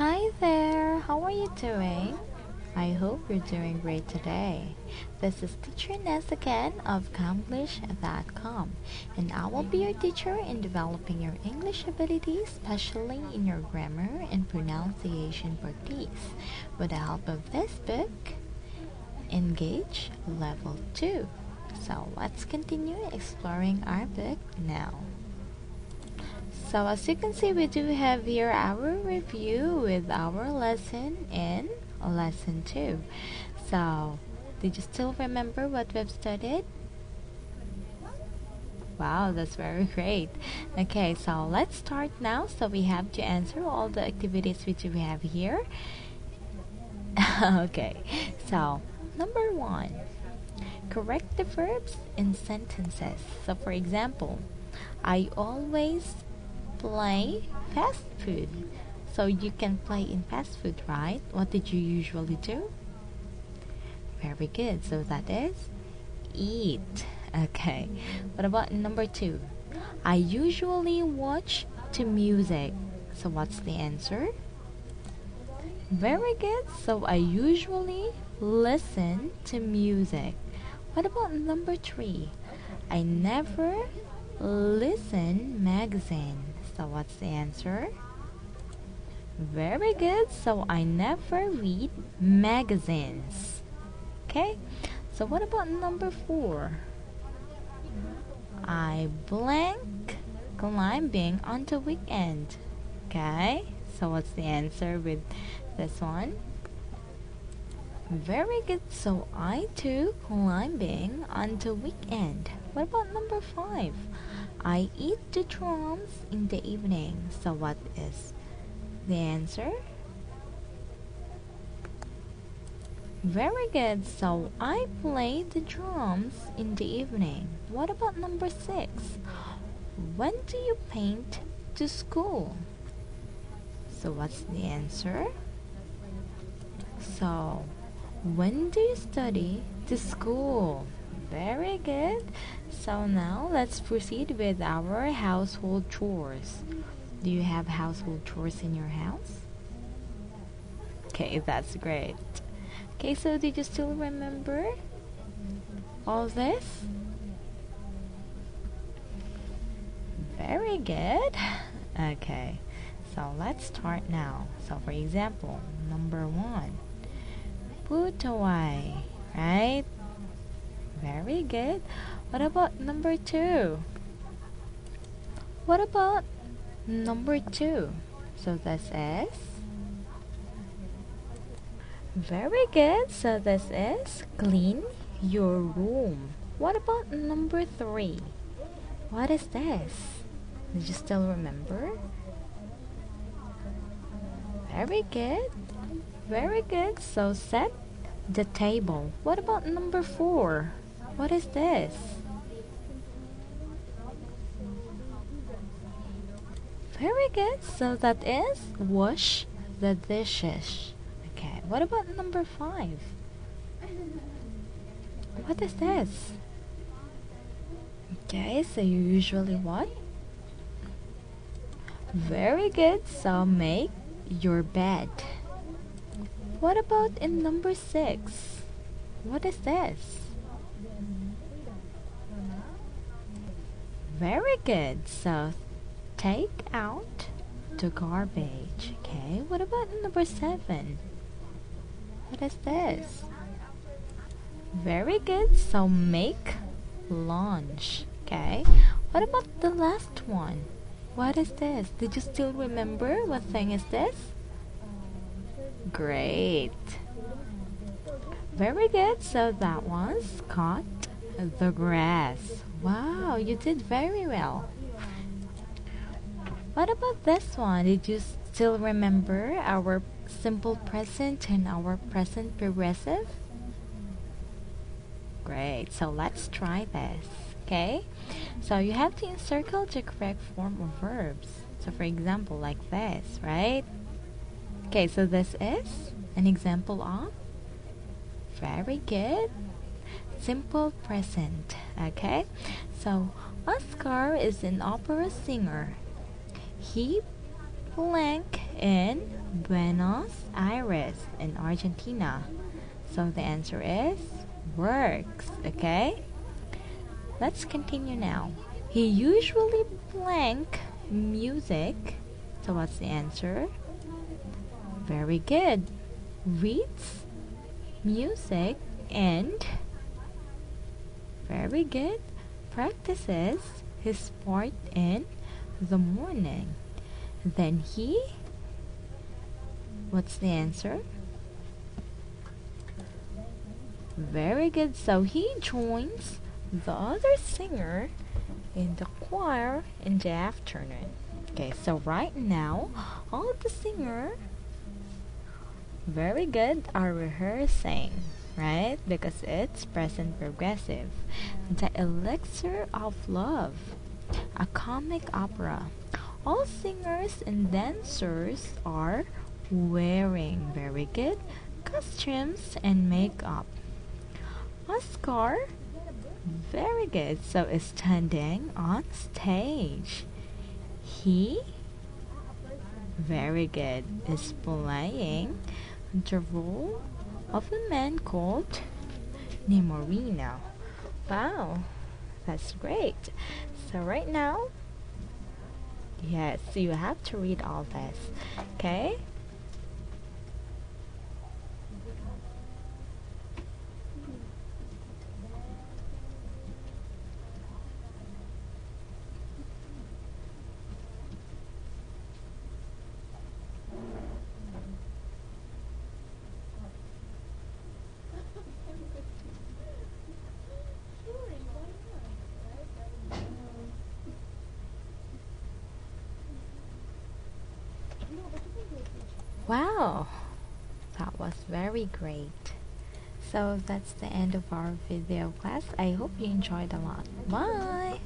Hi there, how are you doing? I hope you're doing great today. This is Teacher Ness again of Camblish.com, and I will be your teacher in developing your English ability, especially in your grammar and pronunciation practice, with the help of this book, Engage Level 2. So let's continue exploring our book now. So as you can see, we do have here our review with our lesson in lesson 2. So, did you still remember what we've studied? Wow, that's very great. Okay, so let's start now. So we have to answer all the activities which we have here. okay, so number one, correct the verbs in sentences. So for example, I always play fast food. So you can play in fast food, right? What did you usually do? Very good. So that is eat. Okay. What about number two? I usually watch to music. So what's the answer? Very good. So I usually listen to music. What about number three? I never listen magazine. So what's the answer? Very good. So I never read magazines. Okay. So what about number four? I blank climbing on the weekend. Okay. So what's the answer with this one? Very good. So I too climbing on the weekend. What about number five? I eat the drums in the evening. So what is the answer? Very good. So I play the drums in the evening. What about number six? When do you paint to school? So what's the answer? So when do you study to school? Very good. So now let's proceed with our household chores. Do you have household chores in your house? Okay, that's great. Okay, so did you still remember all this? Very good. Okay, so let's start now. So, for example, number one, put away, right? Very good. What about number two? What about Number two. So this is very good. So this is clean your room. What about number three? What is this? Did you still remember? Very good. Very good. So set the table. What about number four? What is this? Very good. So that is wash the dishes. Okay. What about number five? What is this? Okay, so you usually what? Very good. So make your bed. What about in number six? What is this? Very good. So take out the garbage. Okay, what about number seven? What is this? Very good. So make lunch. Okay. What about the last one? What is this? Did you still remember what thing is this? Great. Very good. So that was cut the grass. Wow, you did very well. What about this one? Did you still remember our simple present and our present progressive? Great. So let's try this. Okay? So you have to encircle the correct form of verbs. So for example, like this, right? Okay, so this is an example of very good simple present. Okay? So Oscar is an opera singer he blank in Buenos Aires in Argentina. So the answer is works, okay? Let's continue now. He usually blank music. So what's the answer? Very good. Reads music and very good practices his sport in the morning. Then he What's the answer? Very good. So he joins the other singer in the choir in the afternoon. Okay, so right now, all the singer very good are rehearsing, right? Because it's present progressive. The Elixir of Love, a comic opera. All singers and dancers are wearing very good costumes and makeup. Oscar, very good. So is standing on stage. He, very good, is playing the role of a man called Nemorino. Wow, that's great. So right now, yes, you have to read all this. Okay? Wow, that was very great. So that's the end of our video class. I hope you enjoyed a lot. Bye!